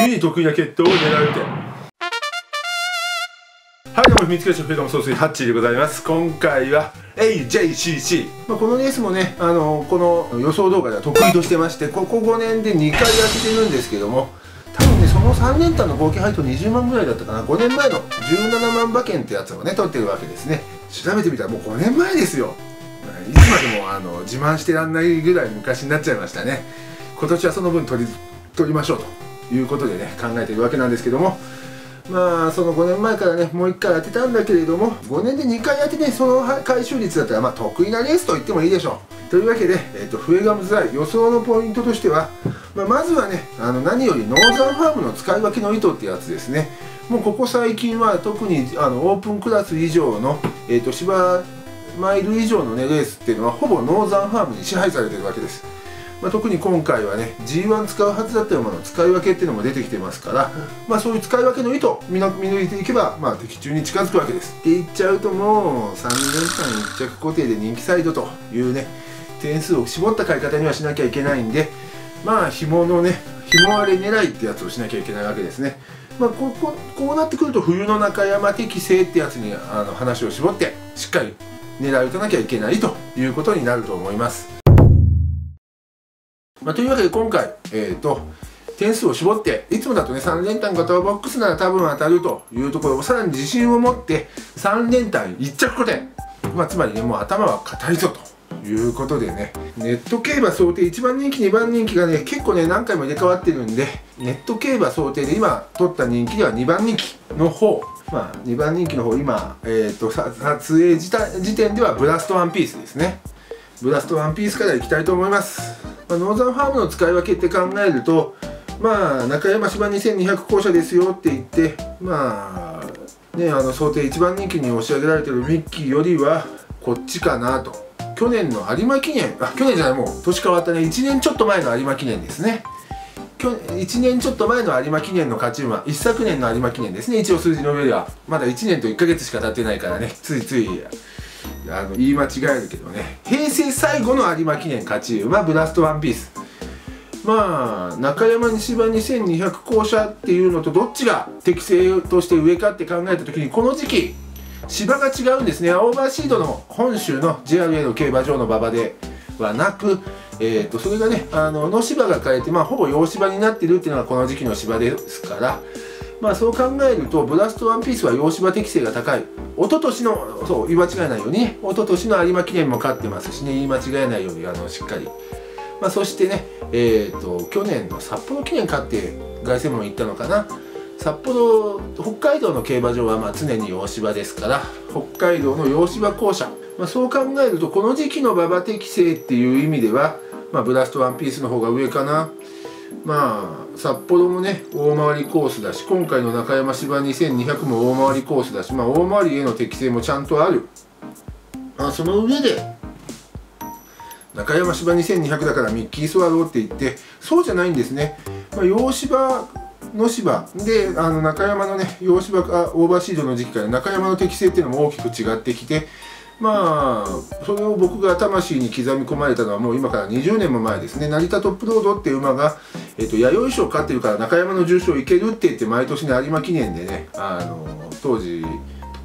冬に得意な決闘を狙うてはいどうも秘密結社フェドム総帥ハッチーでございます。今回は AJCC、まあ、このレースもねあのこの予想動画では得意としてましてここ5年で2回やってるんですけども多分ねその3連単の合計配当20万ぐらいだったかな。5年前の17万馬券ってやつをね取ってるわけですね。調べてみたらもう5年前ですよ。いつまでもあの自慢してらんないぐらい昔になっちゃいましたね。今年はその分取り取りましょうと。いうことでね考えているわけなんですけども。まあその5年前からねもう1回当てたんだけれども5年で2回当ててその回収率だったらまあ得意なレースと言ってもいいでしょう。というわけで、えーと、笛がむずい予想のポイントとしては、まあ、まずはねあの何よりノーザンファームの使い分けの意図ってやつですね。もうここ最近は特にあのオープンクラス以上の、えーと、芝マイル以上の、ね、レースっていうのはほぼノーザンファームに支配されてるわけです。まあ、特に今回はね G1 使うはずだったものの使い分けっていうのも出てきてますから、まあ、そういう使い分けの意図見抜いていけば、まあ、的中に近づくわけです。って言っちゃうともう3年間一着固定で人気サイドというね点数を絞った買い方にはしなきゃいけないんでまあ紐のね紐割れ狙いってやつをしなきゃいけないわけですね。まあ、こここうなってくると冬の中山適正ってやつにあの話を絞ってしっかり狙いを打たなきゃいけないということになると思いますまあ、というわけで今回、えーと、点数を絞っていつもだとね3連単型ボックスなら多分当たるというところをさらに自信を持って3連単1着固定、まあ、つまりねもう頭は硬いぞということでね。ネット競馬想定1番人気2番人気がね結構ね何回も入れ替わってるんでネット競馬想定で今取った人気では2番人気の方。まあ2番人気の方今、えーと、撮影時点ではブラストワンピースですね。ブラストワンピースからいきたいと思います。まあ、ノーザンファームの使い分けって考えるとまあ中山芝2200校舎ですよって言ってまあねあの想定一番人気に押し上げられてるミッキーよりはこっちかなと。去年の有馬記念あ去年じゃないもう年変わったね。1年ちょっと前の有馬記念ですね。1年ちょっと前の有馬記念の勝ち馬一昨年の有馬記念ですね。一応数字の上では。まだ1年と1ヶ月しか経ってないからね。ついついあの言い間違えるけどね。平成最後の有馬記念勝ち馬ブラストワンピース。まあ中山西芝2200校舎っていうのとどっちが適正として上かって考えた時にこの時期芝が違うんですね。オーバーシードの本州の JRA の競馬場の馬場ではなく、えーと、それがねあの野芝が変えて、まあ、ほぼ洋芝になってるっていうのがこの時期の芝ですからまあそう考えるとブラストワンピースは洋芝適性が高い。一昨年のそう言い間違えないようにね。一昨年の有馬記念も勝ってますしね。言い間違えないようにあのしっかり、まあ、そしてねえっ、ー、と去年の札幌記念勝って凱旋門行ったのかな。札幌北海道の競馬場はまあ常に洋芝ですから北海道の洋芝校舎、まあ、そう考えるとこの時期の馬場適性っていう意味では、まあ、ブラストワンピースの方が上かな。まあ札幌もね大回りコースだし今回の中山芝2200も大回りコースだしまあ大回りへの適性もちゃんとある、まあ、その上で中山芝2200だからミッキースワローって言ってそうじゃないんですね、まあ、洋芝の芝であの中山のね洋芝かオーバーシードの時期から中山の適性っていうのも大きく違ってきてまあそれを僕が魂に刻み込まれたのはもう今から20年も前ですね。成田トップロードっていう馬が、えーと、弥生賞勝ってるから中山の重賞いけるって言って毎年ね有馬記念でねあの当時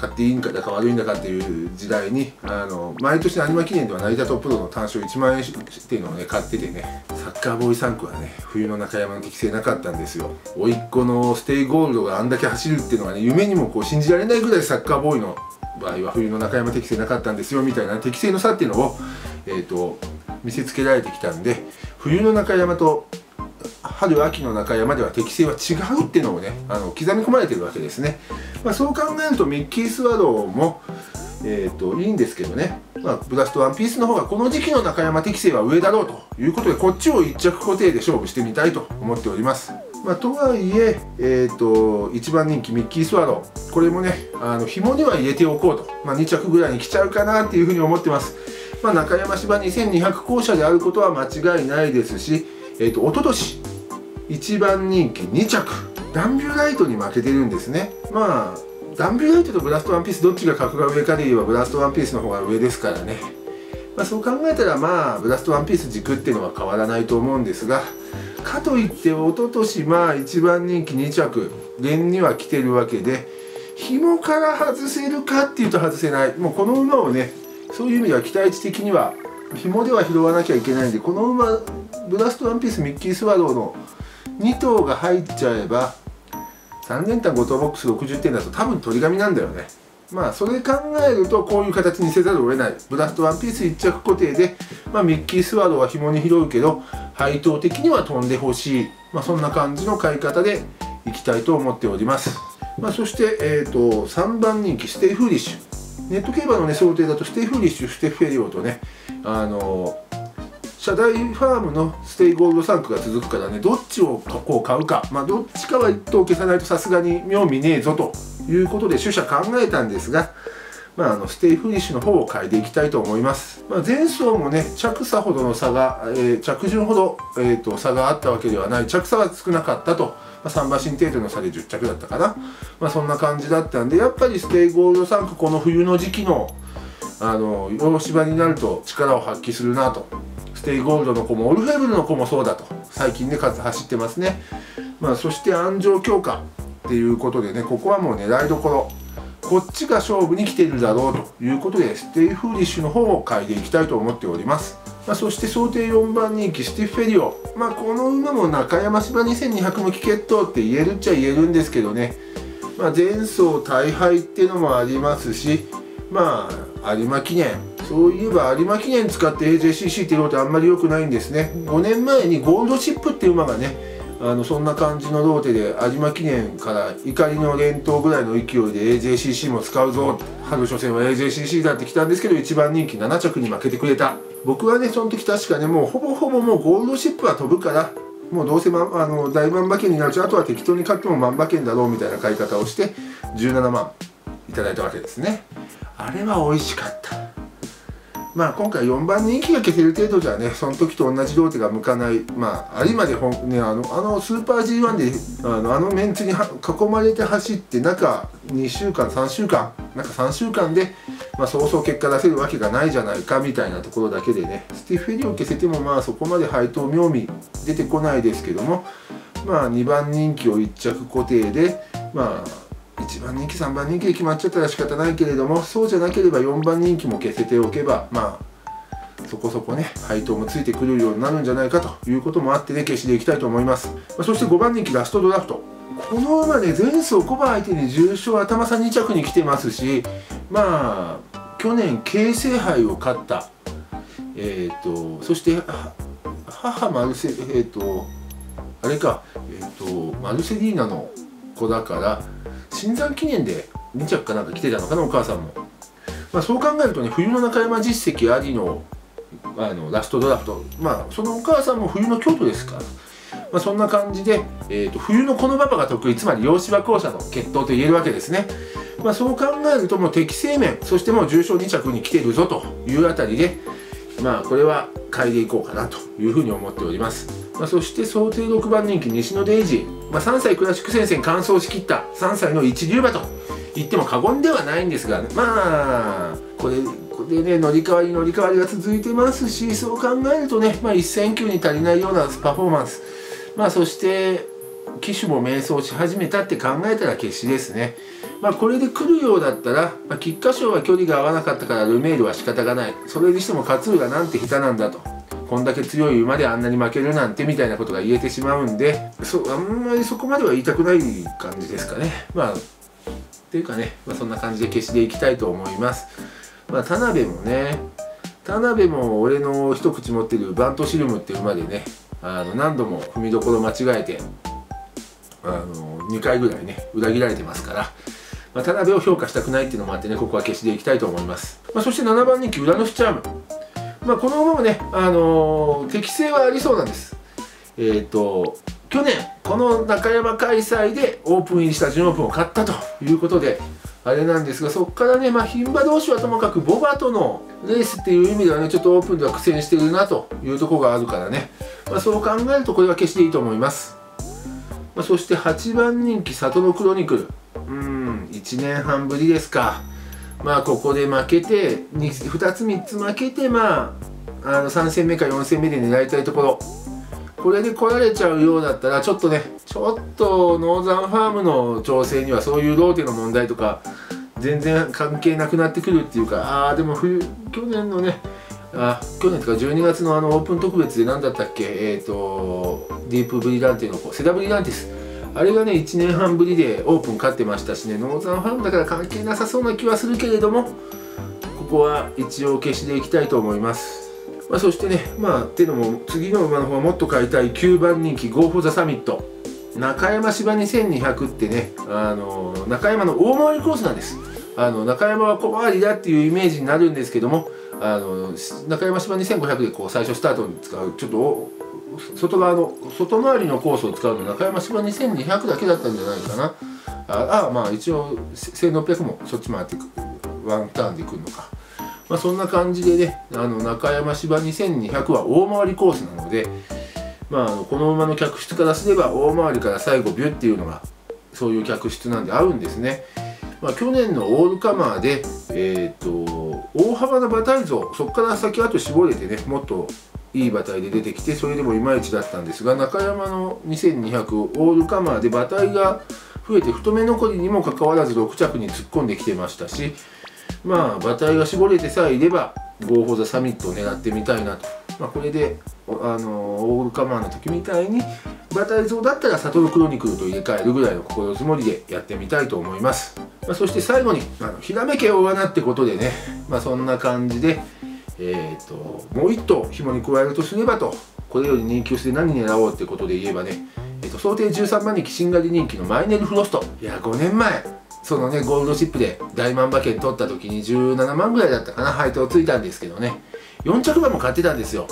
買っていいんかだか悪いんだかっていう時代にあの毎年の有馬記念では成田トップロードの単勝1万円っていうのをね買っててねサッカーボーイ3区はね冬の中山の適性なかったんですよ。甥っ子のステイゴールドがあんだけ走るっていうのがね夢にもこう信じられないぐらいサッカーボーイの場合は。冬の中山適性なかったんですよみたいな適正の差っていうのを、えーと、見せつけられてきたんで冬の中山と春秋の中山では適性は違うっていうのをねあの刻み込まれてるわけですね、まあ、そう考えるとミッキースワローもえーと、いいんですけどね、まあ、ブラストワンピースの方がこの時期の中山適性は上だろうということでこっちを1着固定で勝負してみたいと思っております。まあ、とはいええーと、一番人気ミッキースワロー。これもねあの紐には入れておこうと、まあ、2着ぐらいに来ちゃうかなっていうふうに思ってます、まあ、中山芝2200校舎であることは間違いないですし、えーと、一昨年一番人気2着。ダンビューライトに負けてるんですね。まあダンビューライトとブラストワンピースどっちが格が上かで言えばブラストワンピースの方が上ですからね。まあ、そう考えたらまあブラストワンピース軸っていうのは変わらないと思うんですがかといって一昨年まあ1番人気2着連には来てるわけで紐から外せるかっていうと外せない。もうこの馬をねそういう意味では期待値的には紐では拾わなきゃいけないんでこの馬ブラストワンピースミッキースワローの2頭が入っちゃえば3連単5頭ボックス60点だと多分鳥紙なんだよね。まあそれ考えるとこういう形にせざるを得ない。ブラストワンピース1着固定で、まあ、ミッキースワローは紐に拾うけど配当的には飛んでほしい、まあ、そんな感じの買い方でいきたいと思っております、まあ、そして、えーと、3番人気ステイフーリッシュ。ネット競馬の、ね、想定だとステイフーリッシュスティッフェリオとねあの社台ファームのステイゴールド産駒が続くからねどっちをこう買うか。まあどっちかは1頭消さないとさすがに妙味ねえぞということで取捨考えたんですが、まあ、あのステイフーリッシュの方を買えていきたいと思います、まあ、前走もね着差ほどの差が、えー、着順ほど、えーと、差があったわけではない。着差は少なかったと、まあ、3馬身程度の差で10着だったかな、まあ、そんな感じだったんでやっぱりステイゴールド産駒この冬の時期のあの洋芝になると力を発揮するなと。ステイゴールドの子もオルフェーヴルの子もそうだと。最近ね数走ってますね、まあ、そして鞍上強化っていうことでねここはもう狙いどころこっちが勝負に来てるだろうということでステイフーリッシュの方を買っていきたいと思っております、まあ、そして想定4番人気スティッフェリオ、まあ、この馬も中山芝2200向き血統って言えるっちゃ言えるんですけどね、まあ、前走大敗っていうのもありますしまあ有馬記念。そういえば有馬記念使って AJCC っていうのってあんまり良くないんですね。5年前にゴールドチップっていう馬がねあのそんな感じのローテで有馬記念から怒りの連闘ぐらいの勢いで AJCC も使うぞ。春初戦は AJCC だってきたんですけど一番人気7着に負けてくれた。僕はねその時確かねもうほぼほぼもうゴールドシップは飛ぶからもうどうせ、ま、あの大万馬券になるしあとは適当に買っても万馬券だろうみたいな買い方をして17万いただいたわけですね。あれは美味しかった。まあ、今回4番人気が消せる程度じゃねその時と同じローテが向かないまあ有馬でほん、ね、あのあのスーパー G1 であのあのメンツに囲まれて走って中2週間3週間なんか3週間で、まあ、そうそう結果出せるわけがないじゃないかみたいなところだけでねスティフェリを消せてもまあそこまで配当妙味出てこないですけどもまあ2番人気を1着固定でまあ1番人気3番人気で決まっちゃったら仕方ないけれどもそうじゃなければ4番人気も消せておけばまあそこそこね配当もついてくるようになるんじゃないかということもあってね消していきたいと思います、ま、そして5番人気ラストドラフト。この馬ね前走5番相手に重賞頭差2着に来てますしまあ去年京成杯を勝ったえっ、ー、とそして母マルセえっ、ー、とあれかえっ、ー、とマルセリーナの子だから新山記念で2着かなんか来てたのかなお母さんも、まあ、そう考えるとね冬の中山実績ありのあのラストドラフト。まあそのお母さんも冬の京都ですから。まあ、そんな感じで、えーと、冬のこの馬場が得意つまり洋芝校舎の決闘と言えるわけですね、まあ、そう考えるともう適正面そしてもう重賞2着に来てるぞというあたりでまあこれは買いでいこうかなというふうに思っております。まあ、そして想定6番人気西野デイジー、まあ、3歳クラシック戦線完走しきった3歳の一流馬と言っても過言ではないんですが、まあこれこれね乗り換わり乗り換わりが続いてますしそう考えるとね、まあ、1戦級に足りないようなパフォーマンスまあそして機種も迷走し始めたって考えたら決死ですね。まあこれで来るようだったら、まあ、菊花賞は距離が合わなかったからルメールは仕方がない。それにしても勝浦なんて下手なんだと。こんだけ強い馬であんなに負けるなんてみたいなことが言えてしまうんでそあんまりそこまでは言いたくない感じですかね。まあっていうかね、まあ、そんな感じで消しでいきたいと思います。まあ田辺もね田辺も俺の一口持ってるバントシルムっていう馬でねあの何度も踏みどころ間違えてあの2回ぐらいね裏切られてますから、まあ、田辺を評価したくないっていうのもあってねここは消しでいきたいと思います、まあ、そして7番人気裏のフチャーム。まあ、この馬もね、あのー、適性はありそうなんです。えっ、ー、と去年この中山開催でオープン入りした準オープンを買ったということであれなんですがそこからね、まあ、牝馬同士はともかくボバとのレースっていう意味ではねちょっとオープンでは苦戦してるなというところがあるからね、まあ、そう考えるとこれは決していいと思います、まあ、そして8番人気里のクロニクルうん1年半ぶりですか。まあここで負けて 2, 2つ3つ負けてまああの3戦目か4戦目で狙いたいところ。これで来られちゃうようだったらちょっとねちょっとノーザンファームの調整にはそういうローテの問題とか全然関係なくなってくるっていうかああでも冬去年のねあ去年とか12月のあのオープン特別で何だったっけ？えっ、ー、とディープブリランテの子セダブリランティス。あれがね1年半ぶりでオープン勝ってましたしねノーザンファームだから関係なさそうな気はするけれどもここは一応消しでいきたいと思います。まあ、そしてねまあっていうのも次の馬の方はもっと買いたい9番人気 Go for the Summit 中山芝2200ってねあの中山の大回りコースなんです。あの中山は小回りだっていうイメージになるんですけどもあの中山芝2500でこう最初スタートに使うちょっと外側の外回りのコースを使うの中山芝2200だけだったんじゃないかなああまあ一応1600もそっち回ってくワンターンで来るのかまあ、そんな感じでねあの中山芝2200は大回りコースなので、まあ、この馬の客室からすれば大回りから最後ビュッっていうのがそういう客室なんで合うんですね。まあ、去年のオールカマーで、えーと、大幅な馬体増そこから先あと絞れてねもっといい馬体で出てきてそれでもいまいちだったんですが中山の2200オールカマーで馬体が増えて太め残りにもかかわらず6着に突っ込んできてましたしまあ馬体が絞れてさえいればゴーフォーザサミットを狙ってみたいなと、まあ、これであのオールカマーの時みたいに馬体像だったらサトルクロニクルと入れ替えるぐらいの心づもりでやってみたいと思います、まあ、そして最後にあのひらめけ大穴ってことでね、まあ、そんな感じでえーと、もう1頭紐に加えるとすればとこれより人気薄で何狙おうってことで言えばね、えーと、想定13万人気しんがり人気のマイネルフロスト。いや5年前そのねゴールドシップで大万馬券取った時に17万ぐらいだったかな配当ついたんですけどね。4着馬も買ってたんですよ。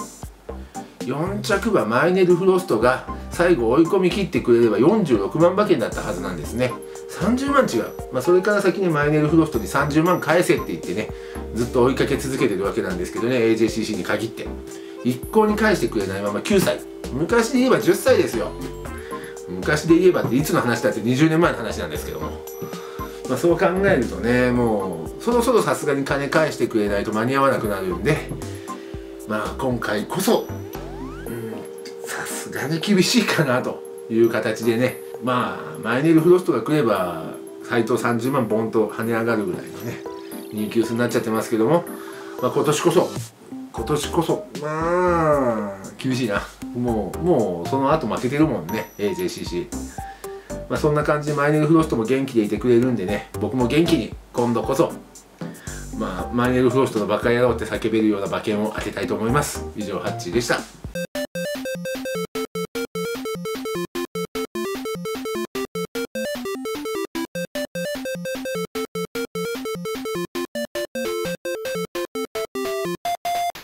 4着馬マイネルフロストが最後追い込み切ってくれれば46万馬券だったはずなんですね。30万違う、まあ、それから先にマイネルフロストに30万返せって言ってねずっと追いかけ続けてるわけなんですけどね AJCC に限って。一向に返してくれないまま9歳。昔で言えば10歳ですよ。昔で言えばっていつの話だって20年前の話なんですけども。まあ、そう考えるとねもうそろそろさすがに金返してくれないと間に合わなくなるんで。まあ今回こそさすがに厳しいかなという形でねまあマイネルフロストが来れば配当30万ボンと跳ね上がるぐらいのね人気薄になっちゃってますけども、まあ、今年こそ今年こそまあ厳しいな。もうもうその後負けてるもんね AJCC まあ、そんな感じでマイネルフロストも元気でいてくれるんでね僕も元気に今度こそまあ、マイネルフロストのバカ野郎って叫べるような馬券を当てたいと思います。以上ハッチーでした。